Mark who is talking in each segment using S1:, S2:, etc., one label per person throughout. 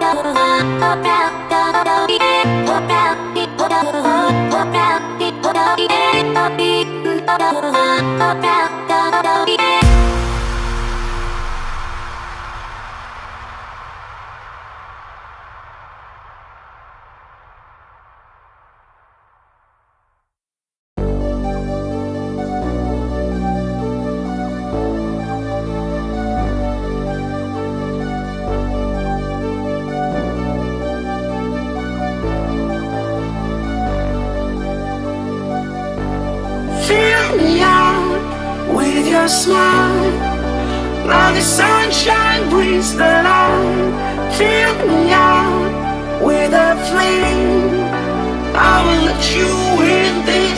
S1: around. your smile. like the sunshine brings the light. Fill me up with a flame. I will let you in this.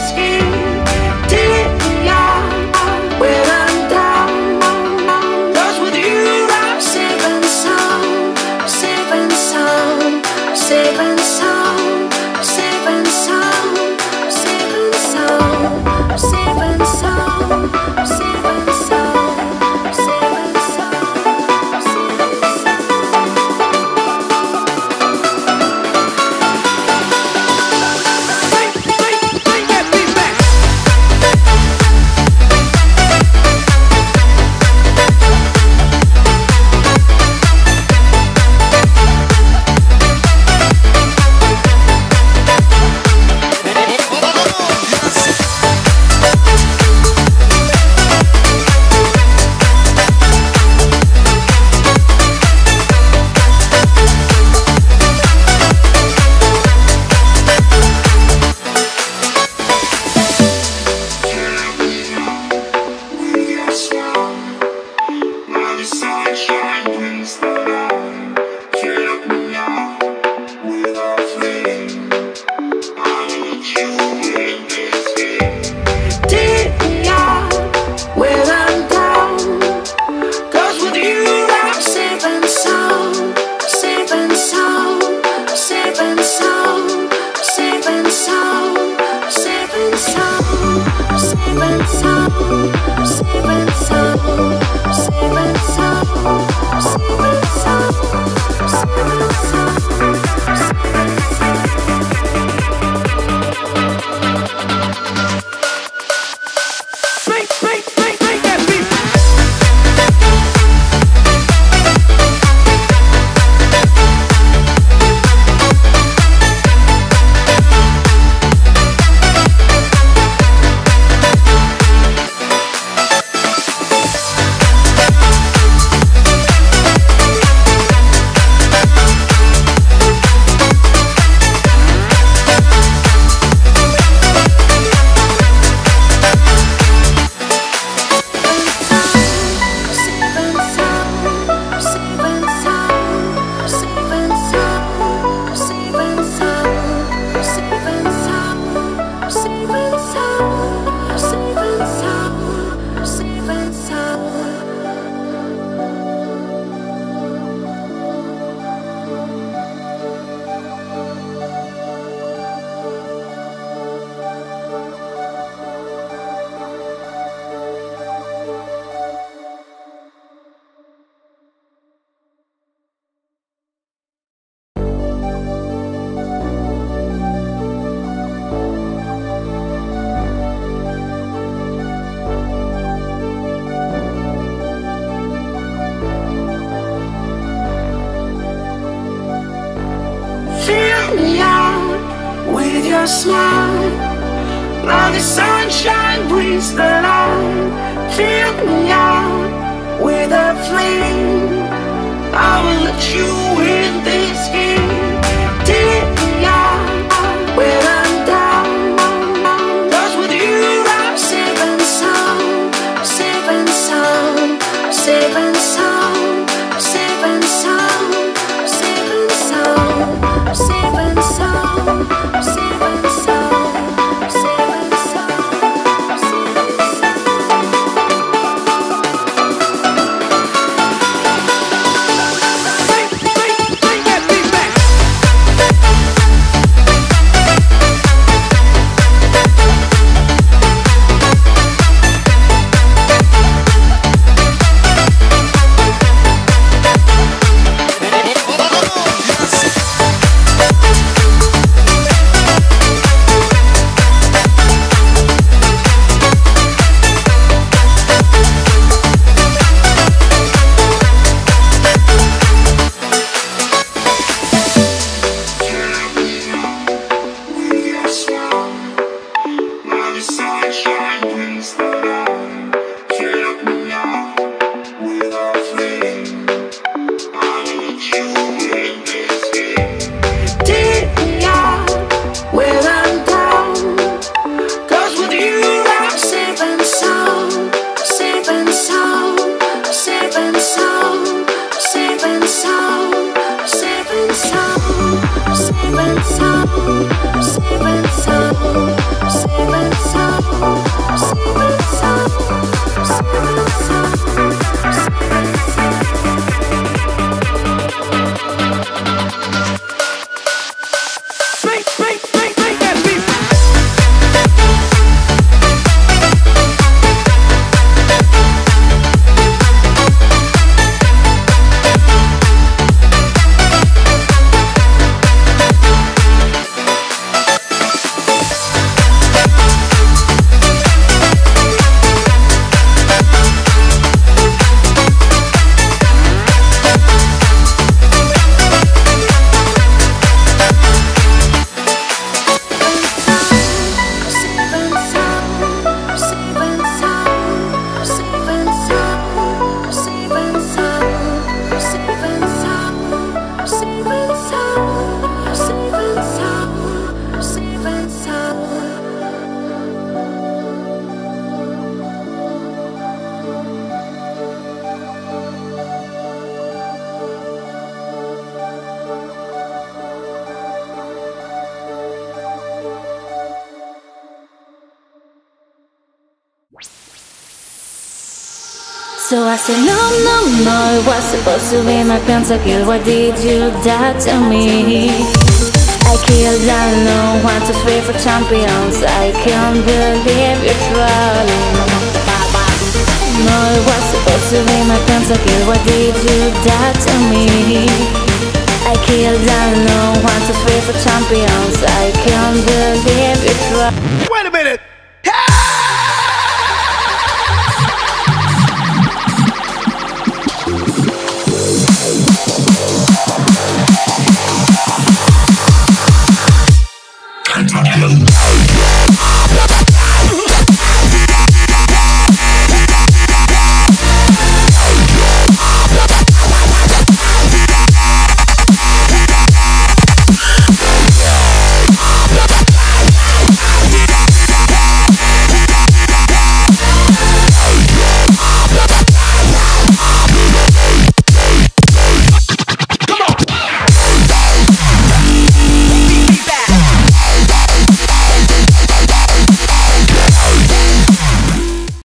S1: Flame. I will let you in this game.
S2: So I said, no, no, no, it was supposed to be my pentakill. Why did you die to me? I killed down one, two, three four champions. I can't believe you're trolling. No, it was supposed to be my pentakill. Why did you die to me? I killed down one, two, three four champions. I can't believe you're trolling.